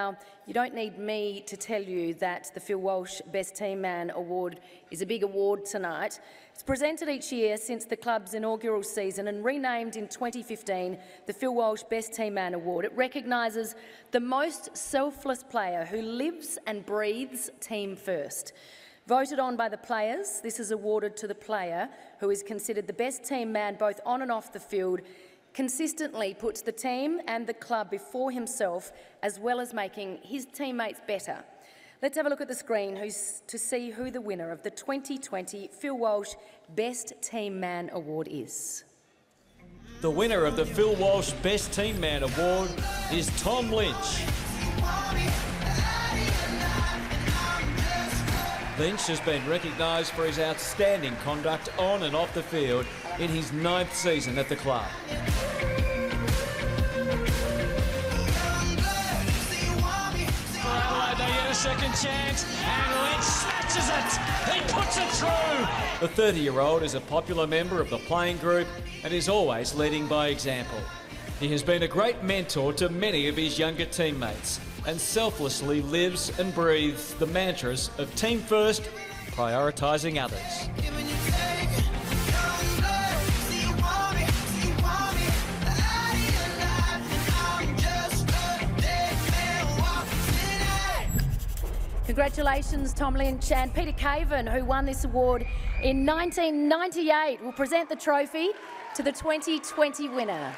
Now, you don't need me to tell you that the Phil Walsh Best Team Man Award is a big award tonight. It's presented each year since the club's inaugural season and renamed in 2015 the Phil Walsh Best Team Man Award. It recognises the most selfless player who lives and breathes team first. Voted on by the players, this is awarded to the player who is considered the best team man both on and off the field consistently puts the team and the club before himself as well as making his teammates better. Let's have a look at the screen to see who the winner of the 2020 Phil Walsh Best Team Man Award is. The winner of the Phil Walsh Best Team Man Award is Tom Lynch. Lynch has been recognised for his outstanding conduct on and off the field in his ninth season at the club. Second chance, and Lynch snatches it. He puts it through. The 30-year-old is a popular member of the playing group and is always leading by example. He has been a great mentor to many of his younger teammates and selflessly lives and breathes the mantras of team first, prioritising others. Congratulations, Tom Lynch and Peter Caven, who won this award in 1998, will present the trophy to the 2020 winner.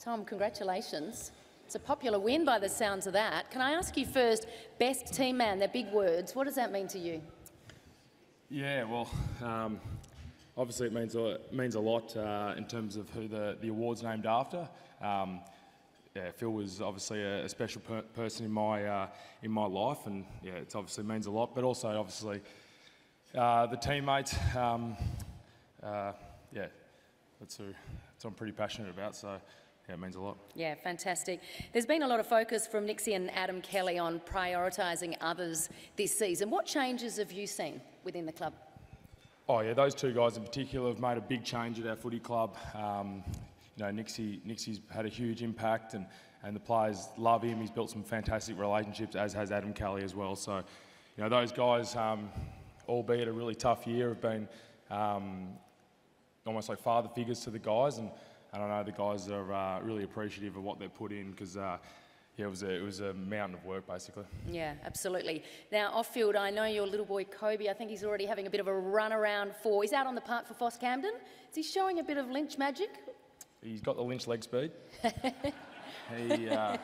Tom, congratulations. It's a popular win by the sounds of that. Can I ask you first, best team man, they're big words. What does that mean to you? Yeah, well, um, obviously it means a, it means a lot uh, in terms of who the, the award's named after. Um, yeah, Phil was obviously a, a special per person in my, uh, in my life, and yeah, it obviously means a lot, but also obviously uh, the teammates, um, uh, yeah, that's who, that's what I'm pretty passionate about, so yeah, it means a lot. Yeah, fantastic. There's been a lot of focus from Nixie and Adam Kelly on prioritising others this season. What changes have you seen within the club? Oh yeah, those two guys in particular have made a big change at our footy club. Um, you know, Nixie, Nixie's had a huge impact and, and the players love him. He's built some fantastic relationships, as has Adam Kelly as well. So, you know, those guys, um, albeit a really tough year, have been um, almost like father figures to the guys and and I know the guys are uh, really appreciative of what they've put in because uh, yeah, it was, a, it was a mountain of work, basically. Yeah, absolutely. Now, off field, I know your little boy Kobe, I think he's already having a bit of a run around for. He's out on the park for Foss Camden. Is he showing a bit of Lynch magic? He's got the Lynch leg speed. he, uh,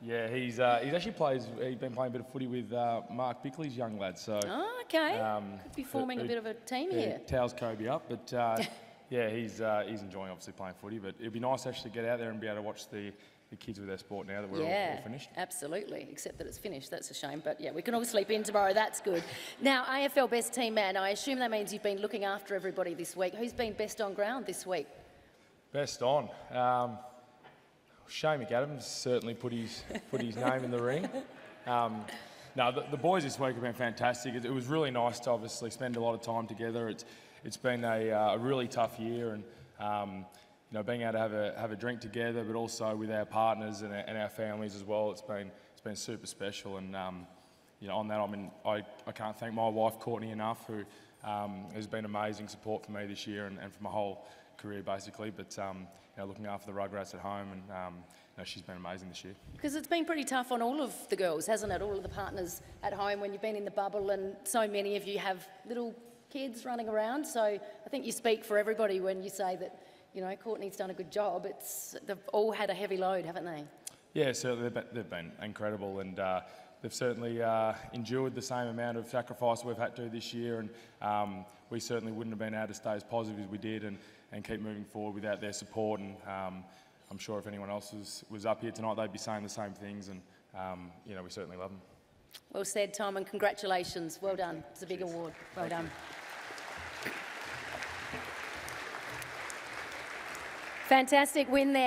yeah, he's, uh, he's actually plays, he's been playing a bit of footy with uh, Mark Bickley's young lad. So, oh, okay. Um, Could be forming a bit of a team here. Towels Kobe up, but uh, yeah, he's, uh, he's enjoying obviously playing footy, but it'd be nice actually to actually get out there and be able to watch the, the kids with their sport now that we're yeah, all, all, finished. absolutely, except that it's finished. That's a shame, but yeah, we can all sleep in tomorrow. That's good. Now, AFL Best Team Man, I assume that means you've been looking after everybody this week. Who's been best on ground this week? Best on? Um, Shane McAdam's certainly put his, put his name in the ring. Um, no, the, the, boys this week have been fantastic. It, it, was really nice to obviously spend a lot of time together. It's, it's been a, uh, really tough year, and um, you know, being able to have a have a drink together, but also with our partners and our, and our families as well. It's been it's been super special, and um, you know, on that, I mean, I, I can't thank my wife Courtney enough, who um, has been amazing support for me this year and, and for my whole career basically. But um, you know, looking after the Rugrats at home, and um, she's been amazing this year. Because it's been pretty tough on all of the girls, hasn't it? All of the partners at home when you've been in the bubble, and so many of you have little kids running around. So I think you speak for everybody when you say that, you know, Courtney's done a good job. It's, they've all had a heavy load, haven't they? Yeah, certainly they've been, incredible and uh, they've certainly uh, endured the same amount of sacrifice we've had to this year and um, we certainly wouldn't have been able to stay as positive as we did and, and keep moving forward without their support and um, I'm sure if anyone else was, was up here tonight they'd be saying the same things and um, you know we certainly love them. Well said Tom and congratulations. Well done. It's a big Cheers. award. Well Thank done. You. Fantastic win there.